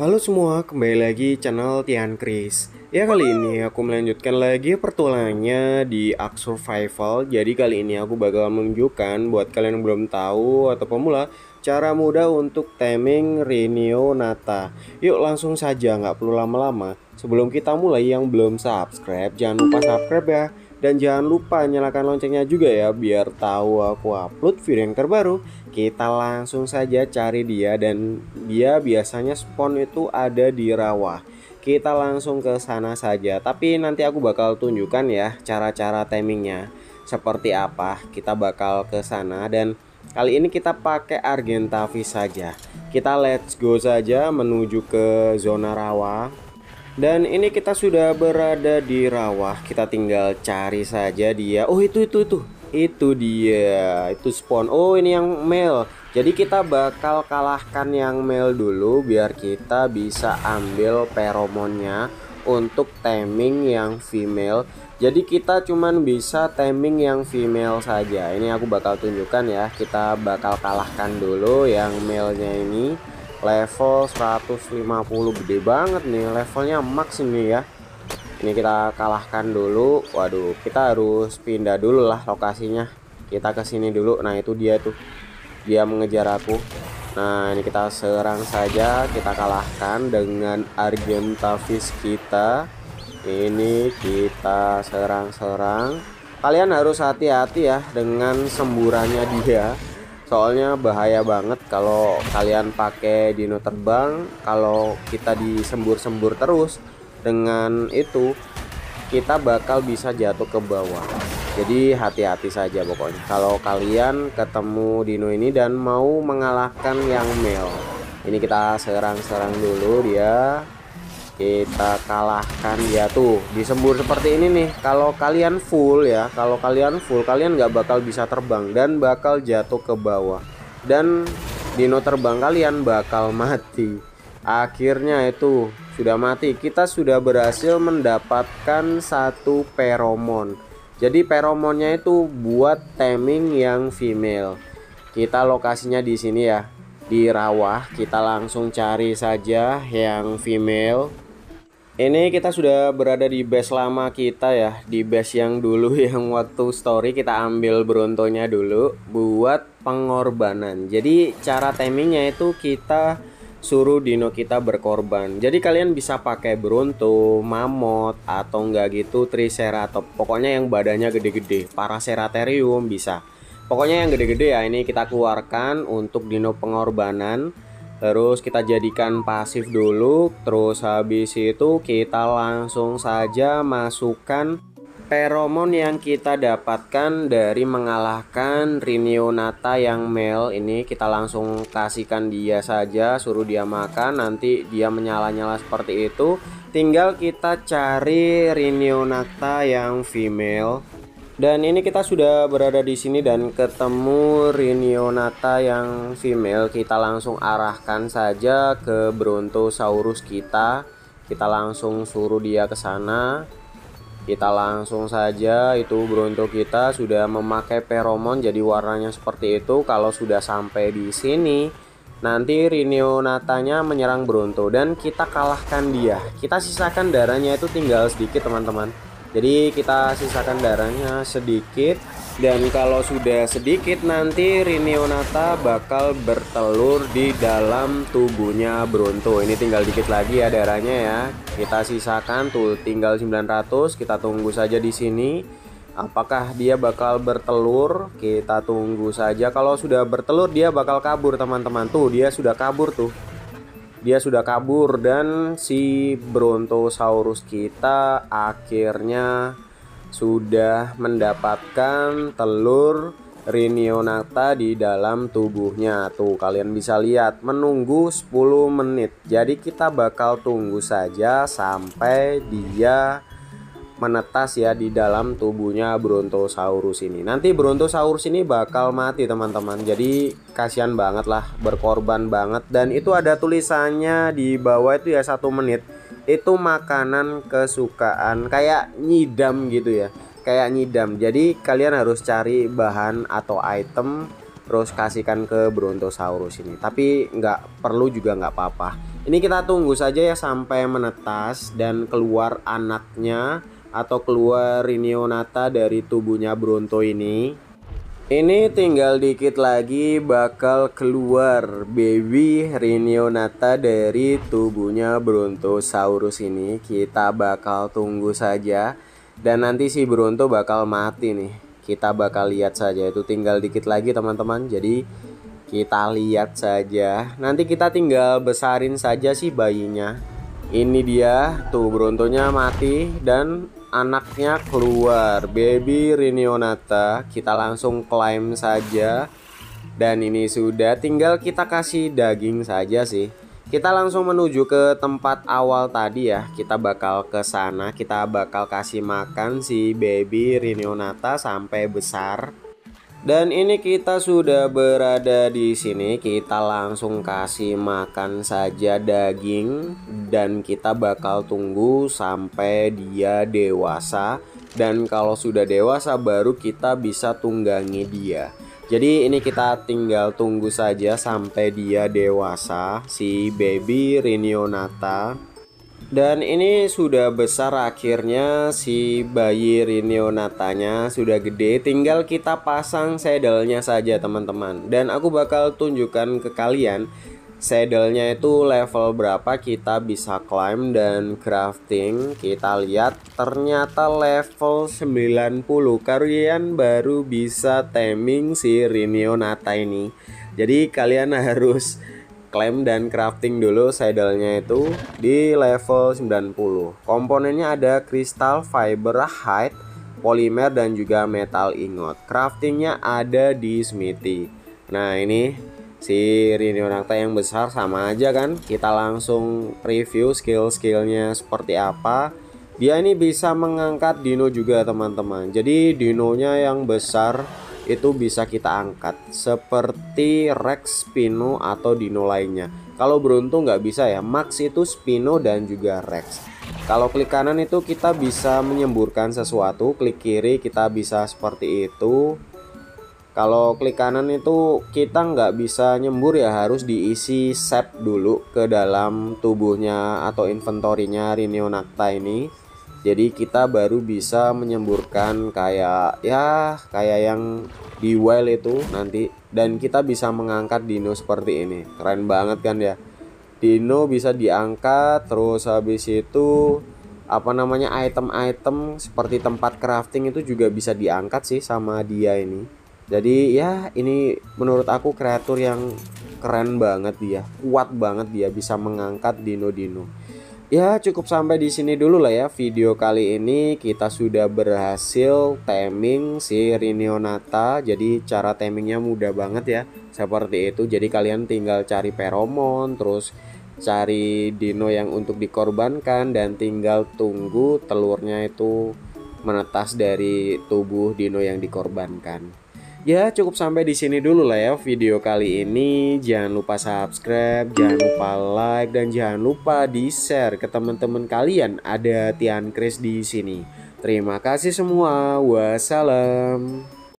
Halo semua, kembali lagi channel Tian Chris. Ya kali ini aku melanjutkan lagi pertualangannya di Ark Survival. Jadi kali ini aku bakal menunjukkan buat kalian yang belum tahu atau pemula cara mudah untuk taming Renio Nata. Yuk langsung saja, nggak perlu lama-lama. Sebelum kita mulai yang belum subscribe, jangan lupa subscribe ya. Dan jangan lupa nyalakan loncengnya juga ya biar tahu aku upload video yang terbaru. Kita langsung saja cari dia dan dia biasanya spawn itu ada di rawa. Kita langsung ke sana saja. Tapi nanti aku bakal tunjukkan ya cara-cara timingnya seperti apa. Kita bakal ke sana dan kali ini kita pakai Argentavis saja. Kita let's go saja menuju ke zona rawa. Dan ini kita sudah berada di rawa. Kita tinggal cari saja dia. Oh, itu itu itu. Itu dia. Itu spawn. Oh, ini yang male. Jadi kita bakal kalahkan yang male dulu biar kita bisa ambil peromonnya untuk taming yang female. Jadi kita cuman bisa taming yang female saja. Ini aku bakal tunjukkan ya. Kita bakal kalahkan dulu yang male-nya ini level 150 gede banget nih levelnya max ini ya. Ini kita kalahkan dulu. Waduh kita harus pindah dulu lah lokasinya. Kita ke sini dulu. Nah itu dia tuh. Dia mengejar aku. Nah ini kita serang saja. Kita kalahkan dengan Argentavis kita ini kita serang-serang. Kalian harus hati-hati ya dengan semburannya dia soalnya bahaya banget kalau kalian pakai dino terbang kalau kita disembur-sembur terus dengan itu kita bakal bisa jatuh ke bawah. Jadi hati-hati saja pokoknya. Kalau kalian ketemu dino ini dan mau mengalahkan yang male. Ini kita serang-serang dulu dia kita kalahkan dia tuh disembur seperti ini nih. Kalau kalian full ya kalau kalian full kalian nggak bakal bisa terbang dan bakal jatuh ke bawah. Dan dino terbang kalian bakal mati. Akhirnya itu sudah mati. Kita sudah berhasil mendapatkan satu peromon jadi peromonnya itu buat taming yang female. Kita lokasinya di sini ya di rawah. Kita langsung cari saja yang female ini kita sudah berada di base lama kita ya Di base yang dulu yang waktu story kita ambil brontonya dulu Buat pengorbanan. Jadi cara timingnya itu kita suruh dino kita berkorban. Jadi kalian bisa pakai bronto, mamot, atau enggak gitu triceratops. Pokoknya yang badannya gede-gede. Paraceratherium bisa. Pokoknya yang gede-gede ya ini kita keluarkan untuk dino pengorbanan Terus kita jadikan pasif dulu Terus habis itu kita langsung saja masukkan Peromon yang kita dapatkan dari mengalahkan Rinionata yang male. Ini kita langsung kasihkan dia saja suruh dia makan nanti dia menyala-nyala seperti itu. Tinggal kita cari Rinionata yang female dan ini kita sudah berada di sini dan ketemu Rinionata yang female. Kita langsung arahkan saja ke Brontosaurus kita. Kita langsung suruh dia ke sana. Kita langsung saja itu Bronto kita sudah memakai peromon jadi warnanya seperti itu. Kalau sudah sampai di sini, nanti Rinionatanya menyerang Bronto dan kita kalahkan dia. Kita sisakan darahnya itu tinggal sedikit teman-teman jadi kita sisakan darahnya sedikit. Dan kalau sudah sedikit nanti Rinionata bakal bertelur di dalam tubuhnya Bronto. Ini tinggal dikit lagi ya darahnya ya. Kita sisakan tuh tinggal 900 kita tunggu saja di sini. Apakah dia bakal bertelur? Kita tunggu saja. Kalau sudah bertelur dia bakal kabur teman-teman. Tuh dia sudah kabur tuh dia sudah kabur dan si Brontosaurus kita akhirnya sudah mendapatkan telur Rinionata di dalam tubuhnya. Tuh kalian bisa lihat menunggu 10 menit. Jadi kita bakal tunggu saja sampai dia menetas ya di dalam tubuhnya Brontosaurus ini. Nanti Brontosaurus ini bakal mati teman-teman. Jadi kasihan banget lah, berkorban banget. Dan itu ada tulisannya di bawah itu ya satu menit. Itu makanan kesukaan kayak nyidam gitu ya, kayak nyidam. Jadi kalian harus cari bahan atau item terus kasihkan ke Brontosaurus ini. Tapi nggak perlu juga nggak apa-apa Ini kita tunggu saja ya sampai menetas dan keluar anaknya atau keluar Rinionata dari tubuhnya Bronto ini. Ini tinggal dikit lagi bakal keluar baby Rinionata dari tubuhnya Brontosaurus ini. Kita bakal tunggu saja dan nanti si Bronto bakal mati nih. Kita bakal lihat saja itu tinggal dikit lagi teman-teman. Jadi kita lihat saja. Nanti kita tinggal besarin saja sih bayinya. Ini dia tuh Brontonya mati dan anaknya keluar. Baby Rinionata kita langsung klaim saja. Dan ini sudah tinggal kita kasih daging saja sih. Kita langsung menuju ke tempat awal tadi ya. Kita bakal ke sana kita bakal kasih makan si baby Rinionata sampai besar dan ini kita sudah berada di sini, kita langsung kasih makan saja daging dan kita bakal tunggu sampai dia dewasa dan kalau sudah dewasa baru kita bisa tunggangi dia. Jadi ini kita tinggal tunggu saja sampai dia dewasa si baby Rinionata dan ini sudah besar akhirnya si bayi Rinionatanya sudah gede. Tinggal kita pasang saddle-nya saja teman-teman. Dan aku bakal tunjukkan ke kalian Saddle-nya itu level berapa kita bisa climb dan crafting. Kita lihat ternyata level 90 Kalian baru bisa taming si Rinionata ini. Jadi kalian harus klaim dan crafting dulu saddle-nya itu di level 90. Komponennya ada kristal, fiber, hide, polimer dan juga metal ingot. Craftingnya ada di smithy. Nah ini si Rinionata yang besar sama aja kan. Kita langsung review skill-skillnya seperti apa. Dia ini bisa mengangkat dino juga teman-teman. Jadi dinonya yang besar itu bisa kita angkat seperti Rex, Spino atau Dino lainnya. Kalau beruntung nggak bisa ya, Max itu Spino dan juga Rex. Kalau klik kanan itu kita bisa menyemburkan sesuatu, klik kiri kita bisa seperti itu. Kalau klik kanan itu kita nggak bisa nyembur ya harus diisi set dulu ke dalam tubuhnya atau inventorinya Rinionacta ini jadi kita baru bisa menyemburkan kayak ya kayak yang di wild itu nanti. Dan kita bisa mengangkat dino seperti ini. Keren banget kan ya? Dino bisa diangkat terus habis itu apa namanya item-item seperti tempat crafting itu juga bisa diangkat sih sama dia ini. Jadi ya ini menurut aku kreatur yang keren banget dia. Kuat banget dia bisa mengangkat dino-dino Ya cukup sampai di sini dulu lah ya video kali ini. Kita sudah berhasil taming si Rinionata jadi cara tamingnya mudah banget ya. Seperti itu. Jadi kalian tinggal cari peromon terus cari dino yang untuk dikorbankan dan tinggal tunggu telurnya itu menetas dari tubuh dino yang dikorbankan Ya cukup sampai di sini dulu lah ya video kali ini. Jangan lupa subscribe, jangan lupa like dan jangan lupa di share ke teman-teman kalian. Ada Tian Chris di sini. Terima kasih semua. Wassalam.